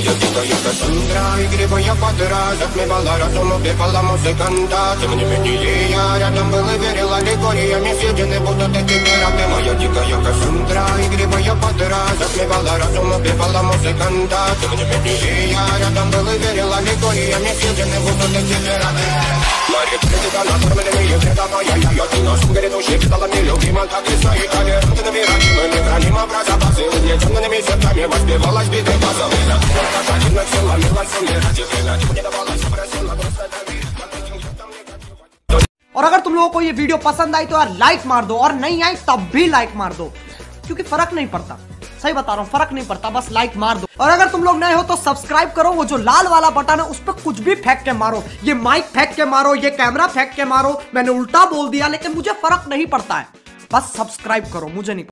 Моя дикая Кассандра, игривая подра Затмевала разум, убивала музыканта Тем не менее я рядом был и верил Аллегориями съедены будут эти пираты Моя дикая Кассандра, игривая подра Затмевала разум, убивала музыканта Тем не менее я рядом был и верил Аллегориями съедены будут эти пираты Мария, ты накормленные предавая я Я ты носом грядущий, стала мне любима Так и свои толерантными родимыми Храним образа базы Угнетенными сердцами воспевалась биты базовые और अगर तुम लोगों को ये वीडियो पसंद आई तो यार लाइक मार दो, और नहीं आई तब भी लाइक मार दो, क्योंकि फ़र्क नहीं पड़ता। सही बता रहा हूँ, फ़र्क नहीं पड़ता, बस लाइक मार दो। और अगर तुम लोग नए हो तो सब्सक्राइब करो, वो जो लाल वाला बटन है, उस पर कुछ भी फेंक के मारो। ये माइक फेंक के मारो, ये कैमरा फेंक के मारो, मैंने उल्टा बोल दिया, लेकिन मुझे फ़र्क नहीं पड़ता है। बस सब्सक्राइब करो, मुझे नहीं